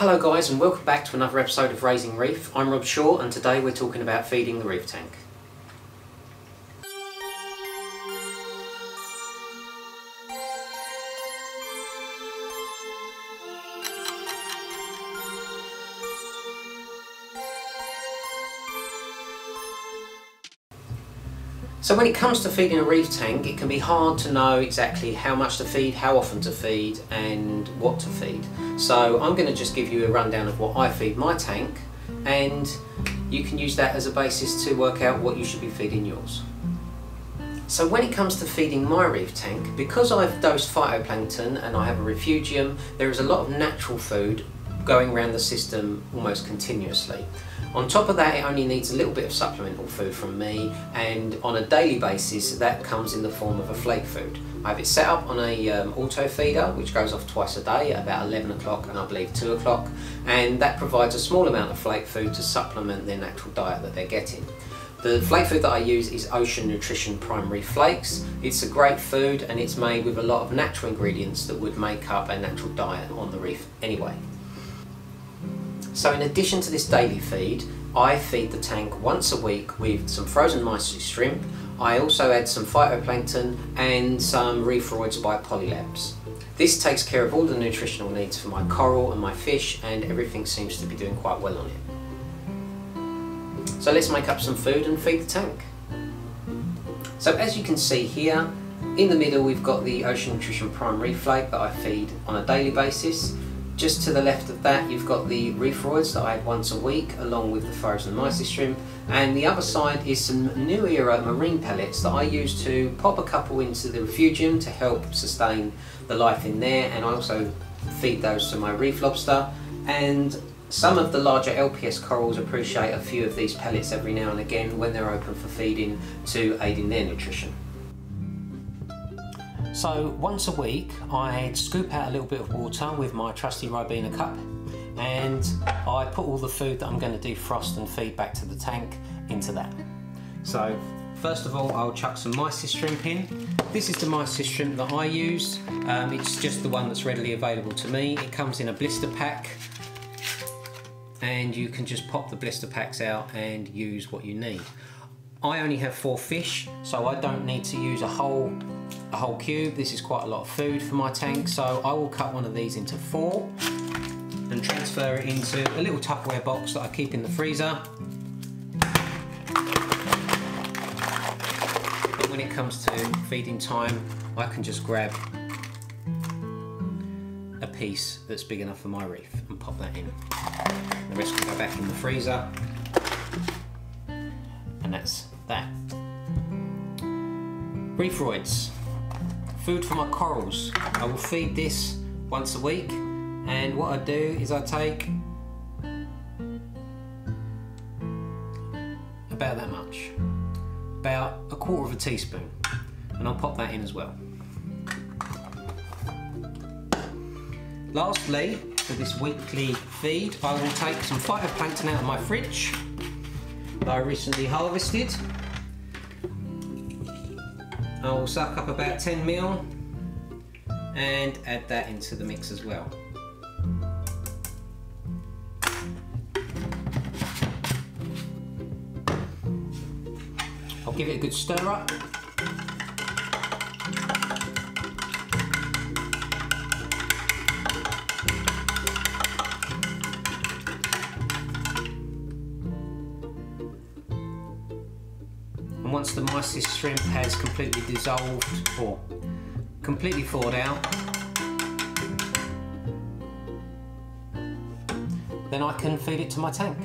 Hello guys and welcome back to another episode of Raising Reef. I'm Rob Shaw and today we're talking about feeding the reef tank. So when it comes to feeding a reef tank, it can be hard to know exactly how much to feed, how often to feed and what to feed. So I'm going to just give you a rundown of what I feed my tank and you can use that as a basis to work out what you should be feeding yours. So when it comes to feeding my reef tank, because I've dosed phytoplankton and I have a refugium, there is a lot of natural food going around the system almost continuously. On top of that, it only needs a little bit of supplemental food from me, and on a daily basis, that comes in the form of a flake food. I have it set up on a um, auto feeder, which goes off twice a day at about 11 o'clock and I believe 2 o'clock, and that provides a small amount of flake food to supplement their natural diet that they're getting. The flake food that I use is Ocean Nutrition Prime Reef Flakes. It's a great food and it's made with a lot of natural ingredients that would make up a natural diet on the reef anyway. So in addition to this daily feed, I feed the tank once a week with some frozen mysis shrimp. I also add some phytoplankton and some Reefroids by Polyp Labs. This takes care of all the nutritional needs for my coral and my fish and everything seems to be doing quite well on it. So let's make up some food and feed the tank. So as you can see here, in the middle we've got the Ocean Nutrition Prime Reef Flake that I feed on a daily basis. Just to the left of that you've got the Reefroids that I add once a week along with the frozen mysis shrimp. And the other side is some new era marine pellets that I use to pop a couple into the refugium to help sustain the life in there. And I also feed those to my reef lobster. And some of the larger LPS corals appreciate a few of these pellets every now and again when they're open for feeding to aid in their nutrition. So once a week I scoop out a little bit of water with my trusty Ribena cup and I put all the food that I'm going to defrost and feed back to the tank into that. So first of all I'll chuck some mysis shrimp in. This is the mysis shrimp that I use. Um, it's just the one that's readily available to me. It comes in a blister pack and you can just pop the blister packs out and use what you need. I only have four fish so I don't need to use a whole a whole cube. This is quite a lot of food for my tank, so I will cut one of these into four and transfer it into a little Tupperware box that I keep in the freezer. But when it comes to feeding time, I can just grab a piece that's big enough for my reef and pop that in. The rest can go back in the freezer. And that's that. Reefroids food for my corals. I will feed this once a week and what I do is I take about that much, about a quarter of a teaspoon and I'll pop that in as well. Lastly, for this weekly feed, I will take some phytoplankton out of my fridge that I recently harvested I will suck up about 10 mil and add that into the mix as well. I'll give it a good stir up. The mysis shrimp has completely dissolved or completely thawed out, then I can feed it to my tank.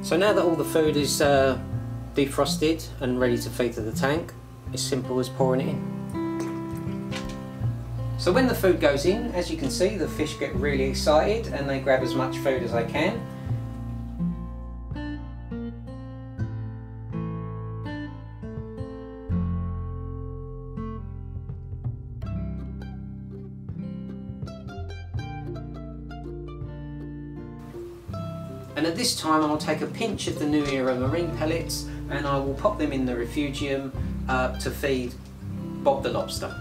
So now that all the food is uh, defrosted and ready to feed to the tank, it's simple as pouring it in. So when the food goes in, as you can see, the fish get really excited and they grab as much food as they can. And at this time I'll take a pinch of the New Era marine pellets and I will pop them in the refugium uh, to feed Bob the lobster.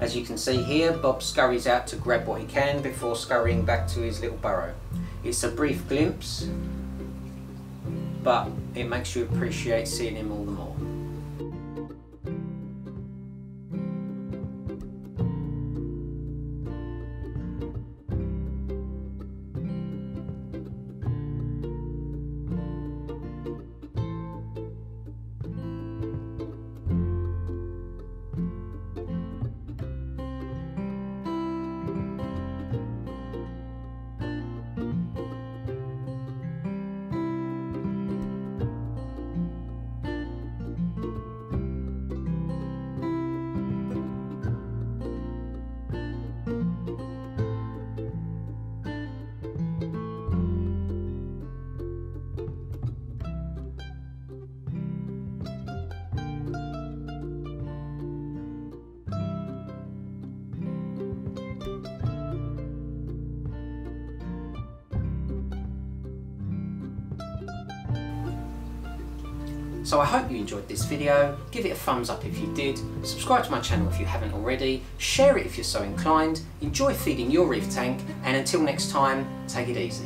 As you can see here, Bob scurries out to grab what he can before scurrying back to his little burrow. It's a brief glimpse, but it makes you appreciate seeing him all the more. So I hope you enjoyed this video, give it a thumbs up if you did, subscribe to my channel if you haven't already, share it if you're so inclined, enjoy feeding your reef tank, and until next time, take it easy.